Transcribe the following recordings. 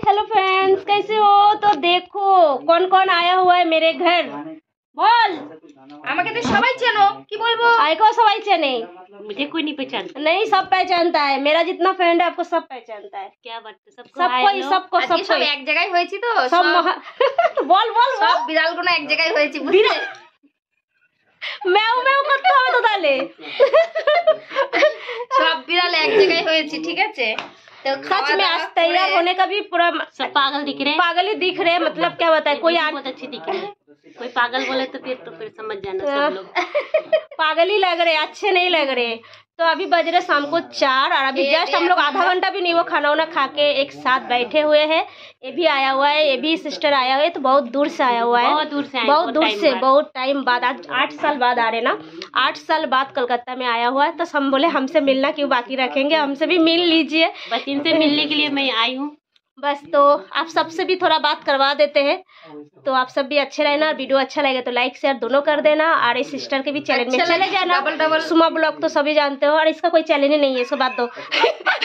Hello friends कैसे हो तो देखो कौन कौन आया हुआ है मेरे घर बोल আমাকে তো সবাই চেনো কি বলবো आई को सवाई चने मुझे कोई नहीं पहचानता नहीं सब पहचानता है मेरा जितना फ्रेंड है आपको सब पहचानता है क्या बात है सबको सबको हाय ही हेलो। सबको আজকে सबको সব ही। এক জায়গায় হয়েছি তো सब সব महा- बोल बोल সব बोल বিড়ালগুলো এক জায়গায় হয়েছি বুঝলে मैव मैव करते হবে তো তাহলে সব বিড়াল এক জায়গায় হয়েছি ঠিক আছে तो खर्च में आज तैयार होने का भी पूरा सब पागल दिख रहे पागल ही दिख रहे हैं मतलब क्या बताए कोई आग बहुत अच्छी दिख रही है। कोई पागल बोले तो फिर तो फिर समझ जाना सब हाँ। लोग। पागल ही लग रहे अच्छे नहीं लग रहे। तो अभी बज रहे शाम को चार और अभी जस्ट हम लोग आधा घंटा भी नहीं वो खाना वाना खा के एक साथ बैठे हुए हैं। ये भी आया हुआ है ये भी सिस्टर आया हुआ है तो बहुत दूर से आया हुआ है। बहुत दूर से बहुत दूर से बहुत टाइम बाद आज आठ साल बाद आ रहे ना। आठ साल बाद कलकत्ता में आया हुआ है तो हम बोले हमसे मिलना क्यों बाकी रखेंगे? हमसे भी मिल लीजिए। बस इनसे मिलने के लिए मैं आई हूँ। बस तो आप सबसे भी थोड़ा बात करवा देते हैं। तो आप सब भी अच्छे रहना और वीडियो अच्छा लगेगा तो लाइक शेयर दोनों कर देना और इस सिस्टर के भी चैनल में अच्छा चले जाना। Double double. सुमा ब्लॉग तो सभी जानते हो और इसका कोई चैलेंज ही नहीं है इसको बात दो।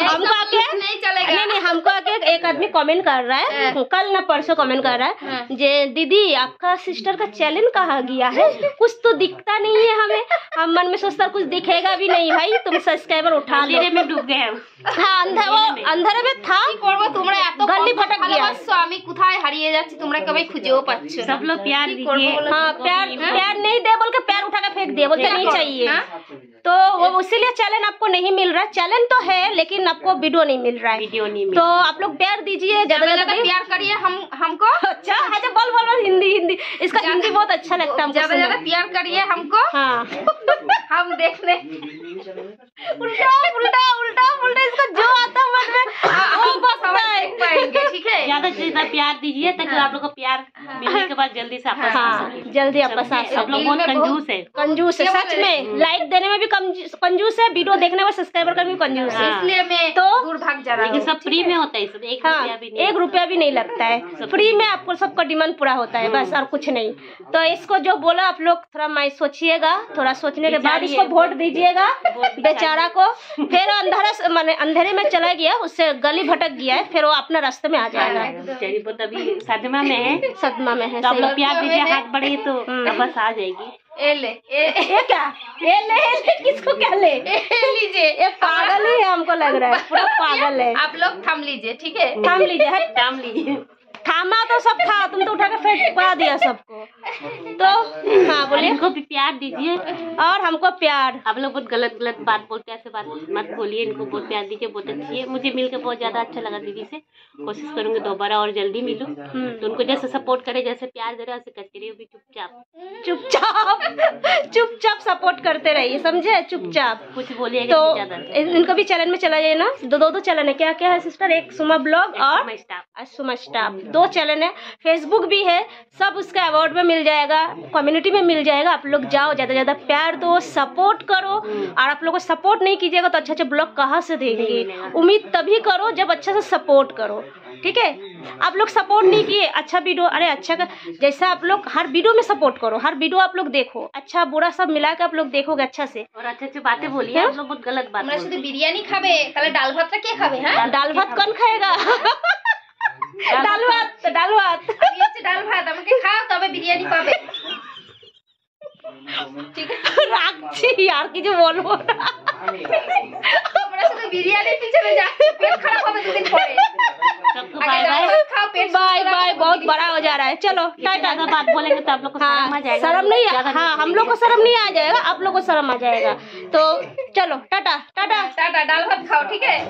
हमको ऐसा आके नहीं चलेगा नहीं नहीं हमको आके एक आदमी कमेंट कर रहा है कल ना परसों कमेंट कर रहा है जे दीदी आपका सिस्टर का चैलेंज कहाँ गया है कुछ तो दिखता नहीं है हमें हम मन में सोचता कुछ दिखेगा भी नहीं भाई तुम सब्सक्राइबर उठा लो अंधेरे में डूब गए हम हाँ अंधेरे वो अंधेरे में था কি করবো তোমরা এত গল্লি কম ফটক গিয়া। ভালোবাসছো আমি কোথায় হারিয়ে যাচ্ছি তোমরা কবে খুঁজেও পাচ্ছ না। सब लोग प्यार কি করবো दीजिए বলো? हाँ प्यार प्यार नहीं दे बोल के प्यार उठा के फेंक दिए बोलते नहीं चाहिए हाँ? तो वो इसीलिए चैलेंज आपको नहीं मिल रहा। है चैलेंज तो है लेकिन आपको वीडियो नहीं मिल रहा है। वीडियो नहीं मिल तो आप लोग प्यार दीजिए प्यार करिए हम हमको। अच्छा अच्छा बोल बोल बोल हिंदी हिंदी। इसका हिंदी बहुत अच्छा लगता है हमको ज़्यादा ज़्यादा प्यार करिए हमको। हाँ। हम देखने। उल्टा उल्टा उल्टा उल्टा इसका जो आता है मन में वो हम है ठीक है? ज़्यादा से ज़्यादा प्यार दीजिए ताकि आप लोग को प्यार मिलने के बाद जल्दी से आपस आ हाँ जल्दी आपस सब लोग बहुत कंजूस है। कंजूस है सच में। लाइक देने में भी कंजूस है वीडियो देखने में सब्सक्राइबर का भी कंजूस है। हाँ। इसलिए मैं तो- दूर भाग जा रहा लेकिन हूँ सब फ्री में होता है सब एक हाँ रुपया भी नहीं एक रुपया भी नहीं लगता है। फ्री में आपको सबका डिमांड पूरा होता है बस और कुछ नहीं। तो इसको जो बोला आप लोग थोड़ा मैं सोचिएगा थोड़ा सोचने के बाद इसको वोट दीजिएगा बेचारा को। फिर अंधेरा माने अंधेरे में चला गया उससे गली भटक गया है फिर वो अपना रास्ते में आ जाएगा। सदमा में है। सदमा में है तो आप लोग प्यार दीजिए हाथ बढ़े तो बस आ जाएगी। ए ले ए ये क्या? ए ले ए ले किसको क्या ले? ए लीजिए। ये पागल ही है हमको लग रहा है पूरा पागल है। आप लोग थम लीजिए ठीक है? थम लीजिए थाम लीजिए। थामा तो सब था तुम तो उठा के फेंक पा दिया सबको। तो हाँ बोलिए। इनको भी प्यार दीजिए। और हमको प्यार। आप लोग बहुत गलत गलत बात बोलते हैं ऐसे बात मत बोलिए। इनको बहुत प्यार दीजिए बहुत अच्छी है। मुझे मिलकर बहुत ज़्यादा अच्छा लगा दीदी से। कोशिश करूँगी दोबारा और जल्दी मिलूं। तो उनको जैसे सपोर्ट करे जैसे प्यार दे रहे वैसे करती रहिए भी चुपचाप। चुपचाप? चुपचाप सपोर्ट करते रहिए समझे? चुपचाप। कुछ बोलिए तो इनको भी चैनल में चला जाए ना। दो दो चैनल है। क्या क्या है सिस्टर एक सुमा ब्लॉग और सुमा स्टाफ दो चैनल है। फेसबुक भी है सब उसका अवार्ड में मिल जाएगा कम्युनिटी में मिल जाएगा। आप लोग जाओ ज़्यादा ज़्यादा प्यार दो सपोर्ट करो। और आप लोगों को सपोर्ट नहीं कीजिएगा तो अच्छा अच्छा ब्लॉग कहाँ से देंगे? उम्मीद तभी करो जब अच्छे से सपोर्ट करो ठीक है? आप लोग सपोर्ट नहीं किए अच्छा वीडियो अरे अच्छा का जैसा आप लोग हर वीडियो में सपोर्ट करो हर वीडियो आप लोग देखो। अच्छा बुरा सब मिला के आप लोग देखोगे अच्छा से। और अच्छे अच्छे बातें बोलिए हाँ? आप लोग बहुत गलत बात तो बिरयानी खावे डाल भात क्या खावे हाँ? डाल भात कौन खाएगा? दाल भात दाल भात আমি হচ্ছে ডাল ভাত আমাকে খাও তবে বিরিয়ানি পাবে ঠিক আছে রাখছি আর কিছু বলবো না তোমরা শুধু বিরিয়ানির পিছনে যাচ্ছ পেট খারাপ হবে দুদিন পরে सबको আগে बाय ডাল बाय ভাত খাও পেট बाय सुस्त बाय राखो। बहुत बड़ा हो जा रहा है चलो टाटा ज्यादा बात बोलेंगे तो आप लोग को शर्म आ हाँ जाएगा शर्म नहीं ज्यादा हाँ हम लोग को शर्म नहीं आ जाएगा आप लोग को शर्म आ जाएगा तो चलो टाटा टाटा টাটা ডাল ভাত খাও ঠিক আছে